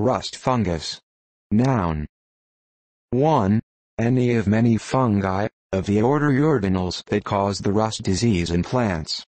Rust fungus. Noun. 1. Any of many fungi, of the order Uridinales that cause the rust disease in plants.